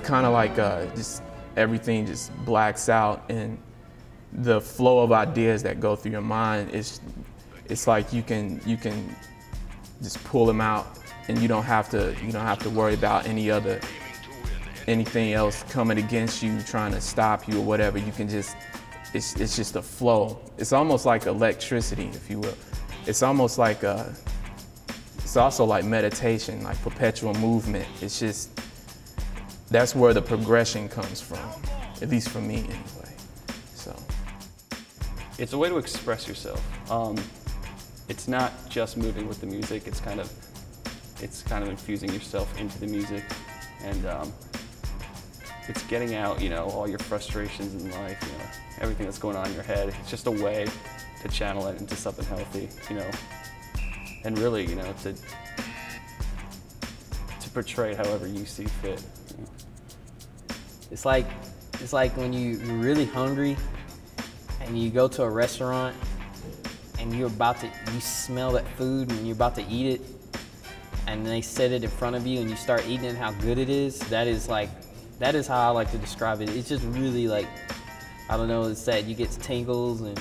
kind of like uh, just everything just blacks out and the flow of ideas that go through your mind is it's like you can you can just pull them out and you don't have to you don't have to worry about any other anything else coming against you trying to stop you or whatever. You can just it's, it's just a flow. It's almost like electricity if you will. It's almost like a it's also like meditation like perpetual movement. It's just that's where the progression comes from at least for me anyway so. It's a way to express yourself. Um, it's not just moving with the music it's kind of it's kind of infusing yourself into the music. And um, it's getting out, you know, all your frustrations in life, you know, everything that's going on in your head. It's just a way to channel it into something healthy, you know, and really, you know, to to portray it however you see fit. It's like it's like when you, you're really hungry and you go to a restaurant and you're about to you smell that food and you're about to eat it and they set it in front of you and you start eating it how good it is that is like that is how I like to describe it. It's just really like, I don't know, it's that you get tingles and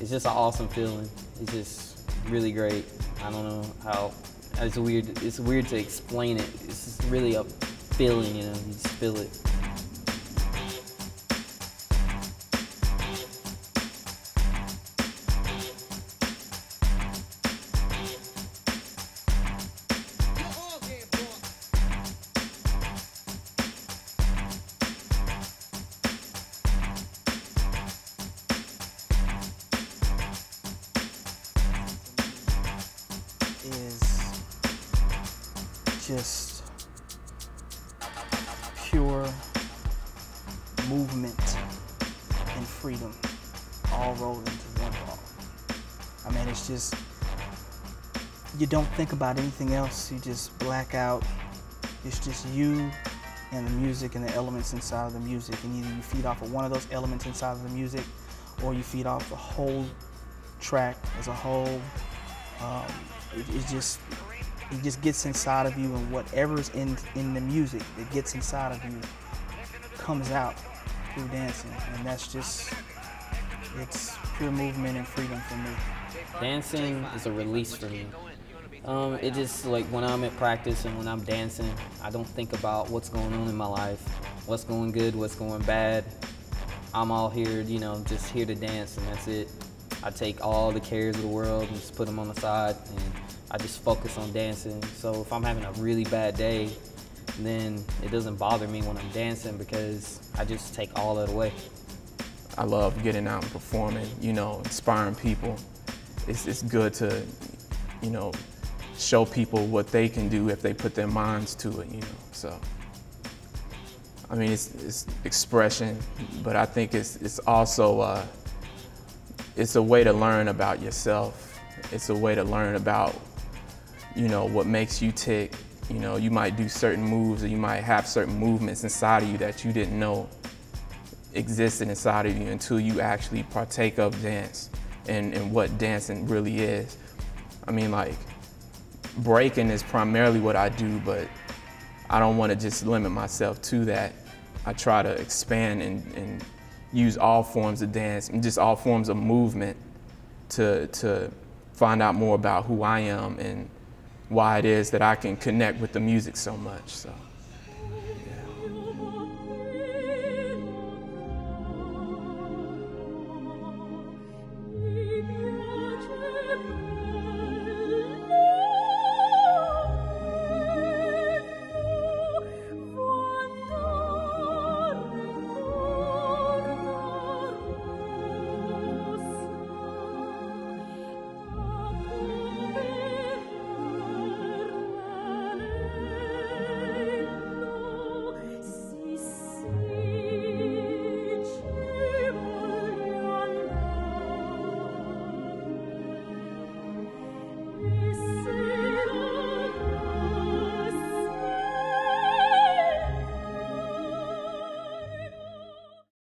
it's just an awesome feeling. It's just really great. I don't know how, it's weird, it's weird to explain it. It's just really a feeling, you know, you just feel it. Just pure movement and freedom all rolled into one ball. I mean, it's just, you don't think about anything else. You just black out. It's just you and the music and the elements inside of the music. And either you feed off of one of those elements inside of the music or you feed off the whole track as a whole. Um, it, it just, it just gets inside of you and whatever's in, in the music that gets inside of you comes out through dancing. And that's just, it's pure movement and freedom for me. Dancing is a release for me. Um, it just like when I'm at practice and when I'm dancing, I don't think about what's going on in my life, what's going good, what's going bad. I'm all here, you know, just here to dance and that's it. I take all the cares of the world and just put them on the side and I just focus on dancing. So if I'm having a really bad day, then it doesn't bother me when I'm dancing because I just take all of it away. I love getting out and performing, you know, inspiring people. It's, it's good to, you know, show people what they can do if they put their minds to it, you know, so. I mean, it's, it's expression, but I think it's, it's also, uh, it's a way to learn about yourself. It's a way to learn about you know, what makes you tick. You know, you might do certain moves or you might have certain movements inside of you that you didn't know existed inside of you until you actually partake of dance and, and what dancing really is. I mean, like, breaking is primarily what I do, but I don't want to just limit myself to that. I try to expand and, and use all forms of dance and just all forms of movement to, to find out more about who I am and why it is that I can connect with the music so much. So.